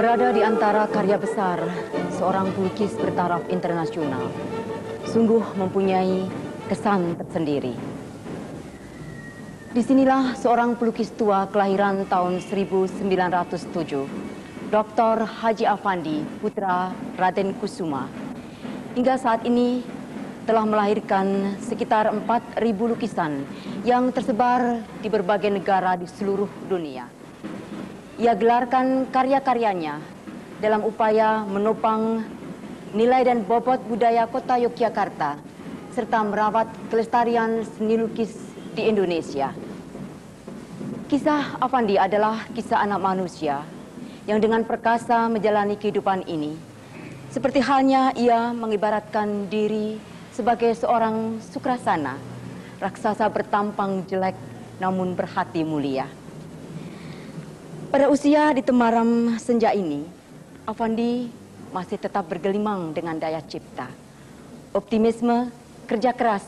Berada di antara karya besar seorang pelukis bertaraf internasional, sungguh mempunyai kesan tersendiri. Di sinilah seorang pelukis tua kelahiran tahun 1907, Dr. Haji Afandi, putra Raden Kusuma. Hingga saat ini telah melahirkan sekitar 4.000 lukisan yang tersebar di berbagai negara di seluruh dunia. Ia gelarkan karya-karyanya dalam upaya menopang nilai dan bobot budaya kota Yogyakarta serta merawat kelestarian seni lukis di Indonesia. Kisah Avandi adalah kisah anak manusia yang dengan perkasa menjalani kehidupan ini. Seperti halnya ia mengibaratkan diri sebagai seorang sukrasana, raksasa bertampang jelek namun berhati mulia. Pada usia di temaram senja ini, Avandi masih tetap bergelimang dengan daya cipta. Optimisme, kerja keras,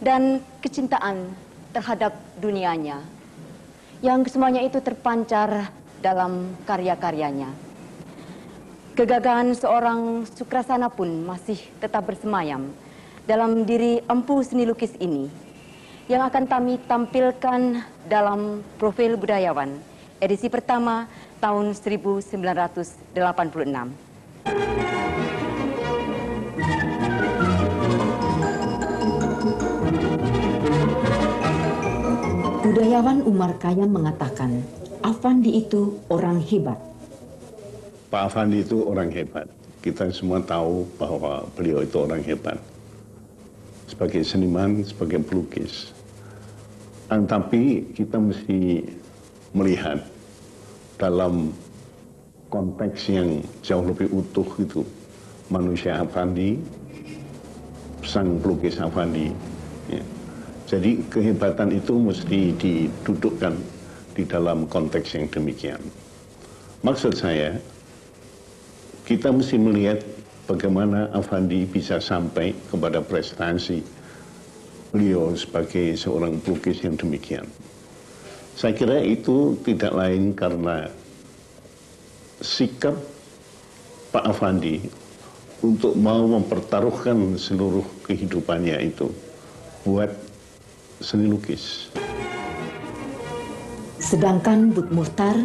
dan kecintaan terhadap dunianya. Yang semuanya itu terpancar dalam karya-karyanya. Kegagahan seorang Sukrasana pun masih tetap bersemayam dalam diri empu seni lukis ini yang akan kami tampilkan dalam profil budayawan edisi pertama tahun 1986. Budayawan Umar Kayam mengatakan, Afandi itu orang hebat. Pak Afandi itu orang hebat. Kita semua tahu bahwa beliau itu orang hebat. Sebagai seniman, sebagai pelukis. Tapi kita mesti melihat dalam konteks yang jauh lebih utuh itu manusia Avandi, sang pelukis Avandi. Ya. Jadi kehebatan itu mesti didudukkan di dalam konteks yang demikian. Maksud saya, kita mesti melihat bagaimana Avandi bisa sampai kepada prestasi beliau sebagai seorang pelukis yang demikian. Saya kira itu tidak lain karena sikap Pak Afandi untuk mau mempertaruhkan seluruh kehidupannya itu buat seni lukis. Sedangkan Bud Muhtar,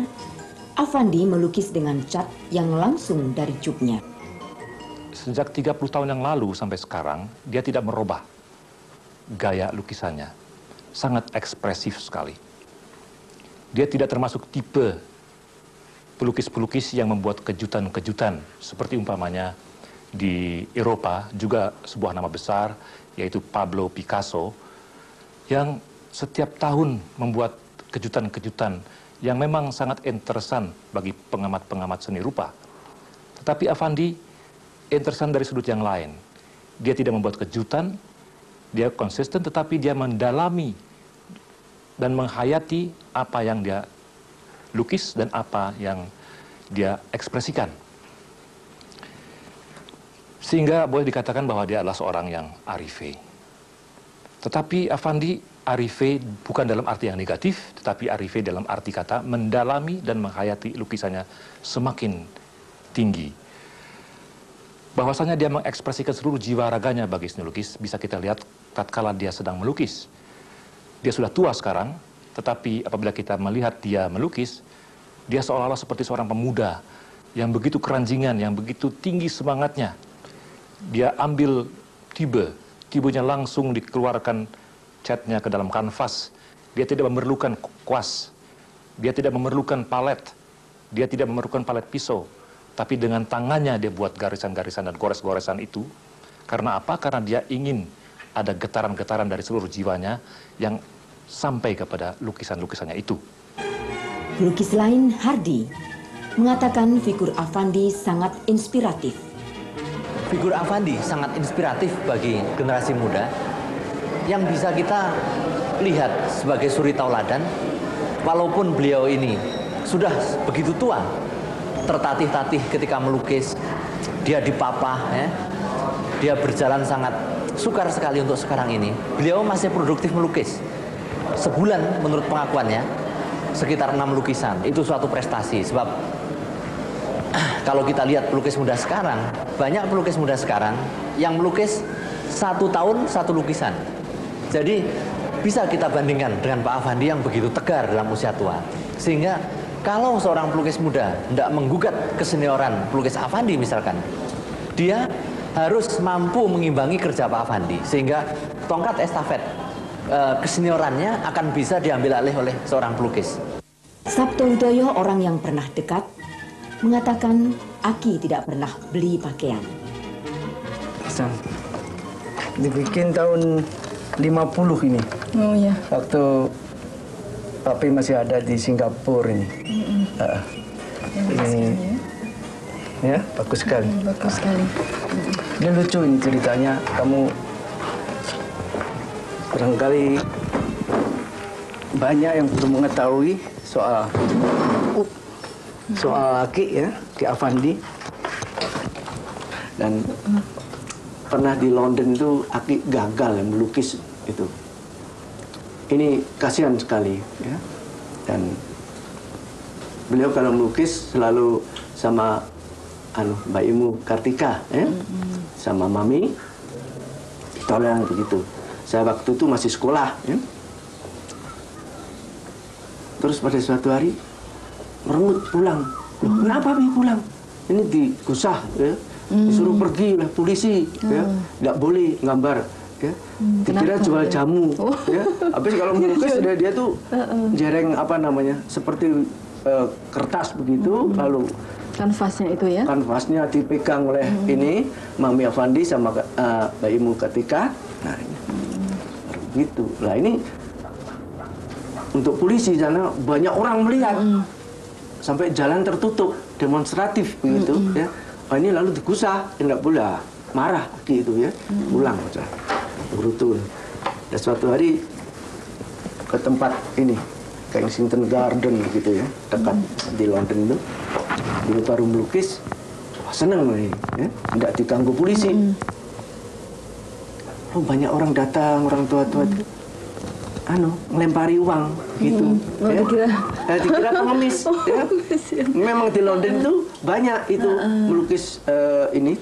Afandi melukis dengan cat yang langsung dari cupnya. Sejak 30 tahun yang lalu sampai sekarang, dia tidak merubah gaya lukisannya. Sangat ekspresif sekali. Dia tidak termasuk tipe pelukis-pelukis yang membuat kejutan-kejutan seperti umpamanya di Eropa juga sebuah nama besar yaitu Pablo Picasso yang setiap tahun membuat kejutan-kejutan yang memang sangat interesan bagi pengamat-pengamat seni rupa. Tetapi Avandi interesan dari sudut yang lain. Dia tidak membuat kejutan, dia konsisten tetapi dia mendalami dan menghayati apa yang dia lukis dan apa yang dia ekspresikan. Sehingga boleh dikatakan bahwa dia adalah seorang yang arife. Tetapi Avandi arife bukan dalam arti yang negatif, tetapi arife dalam arti kata mendalami dan menghayati lukisannya semakin tinggi. Bahwasanya dia mengekspresikan seluruh jiwa raganya bagi seni lukis bisa kita lihat tatkala dia sedang melukis dia sudah tua sekarang, tetapi apabila kita melihat dia melukis, dia seolah-olah seperti seorang pemuda yang begitu keranjingan, yang begitu tinggi semangatnya. Dia ambil tibe, tibenya langsung dikeluarkan catnya ke dalam kanvas. Dia tidak memerlukan kuas, dia tidak memerlukan palet, dia tidak memerlukan palet pisau, tapi dengan tangannya dia buat garisan-garisan dan gores-goresan itu. Karena apa? Karena dia ingin ada getaran-getaran dari seluruh jiwanya yang sampai kepada lukisan-lukisannya itu. Pelukis lain, Hardi, mengatakan figur Avandi sangat inspiratif. figur Avandi sangat inspiratif bagi generasi muda yang bisa kita lihat sebagai suri tauladan walaupun beliau ini sudah begitu tua tertatih-tatih ketika melukis dia dipapah ya dia berjalan sangat sukar sekali untuk sekarang ini. Beliau masih produktif melukis. Sebulan menurut pengakuannya sekitar enam lukisan. Itu suatu prestasi. Sebab kalau kita lihat pelukis muda sekarang banyak pelukis muda sekarang yang melukis satu tahun satu lukisan. Jadi bisa kita bandingkan dengan Pak Avandi yang begitu tegar dalam usia tua. Sehingga kalau seorang pelukis muda tidak menggugat kesenioran pelukis Avandi misalkan, dia harus mampu mengimbangi kerja Pak Avandi sehingga tongkat estafet eh, keseniorannya akan bisa diambil alih oleh seorang pelukis. Sabto Widoyo orang yang pernah dekat mengatakan Aki tidak pernah beli pakaian. Sam. Dibikin tahun 50 ini. Oh ya. Waktu papi masih ada di Singapura ini. Ah, ini ya bagus sekali. Bagus sekali. Ini lucu ini ceritanya. Kamu barangkali banyak yang belum mengetahui soal uh, soal Aki ya, Ki Avandi. Dan pernah di London itu Aki gagal yang melukis itu. Ini kasihan sekali ya. Dan beliau kalau melukis selalu sama anu Mbak Imu Kartika ya. Sama Mami tolong begitu. Saya waktu itu masih sekolah ya. Terus pada suatu hari merengut pulang. Loh, Kenapa Bi pulang? Ini digusah ya. Disuruh pergi oleh polisi ya. Tidak boleh gambar ya. Dikira jual jamu ya. Habis kalau melukis dia, dia tuh jereng apa namanya? Seperti eh, kertas begitu lalu Kanvasnya itu ya. kanvasnya dipegang oleh ini Mami Avandi sama uh, Mbak Imu ketika. Nah ini. Gitu. Lah ini untuk polisi karena banyak orang melihat. Sampai jalan tertutup demonstratif begitu ya. Oh, ini lalu digusah tidak boleh. Marah gitu ya. Pulang aja berutul. Dan suatu hari ke tempat ini Kensington Garden gitu ya dekat di London itu. Dia baru melukis wah seneng nih ya. Tidak diganggu polisi. Oh banyak orang datang orang tua-tua. Anu ngelempari uang gitu. Oh, dikira- Eh, dikira pengemis ya. memang di London itu banyak itu melukis eh, ini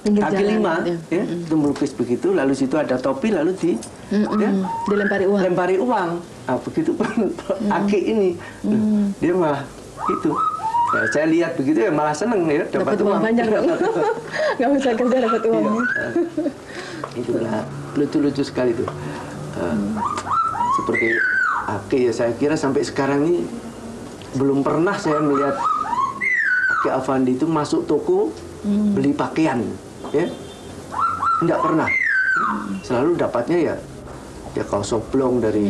kaki lima gitu. ya. itu melukis begitu lalu situ ada topi lalu di ya, Dilempari uang. lempari uang nah, begitu pun Aki ini dia malah itu Ya, saya lihat begitu ya malah seneng ya Dapat uang banyak dong. Nggak bisa kerja dapat Iya. uangnya. Itulah lucu-lucu sekali tuh. Eh, seperti Aki ya saya kira sampai sekarang ini belum pernah saya melihat Aki Avandi itu masuk toko beli pakaian, ya. Tidak pernah. Selalu dapatnya ya ya kaos oblong dari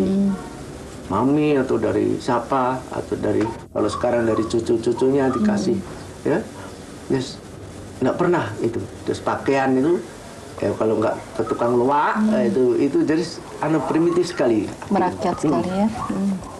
mami atau dari siapa atau dari kalau sekarang dari cucu-cucunya dikasih ya. Yes. Nggak pernah itu. Terus pakaian itu ya kalau nggak ke tukang luak eh, itu itu jadi anu primitif sekali. Merakyat sekali ya. Hmm.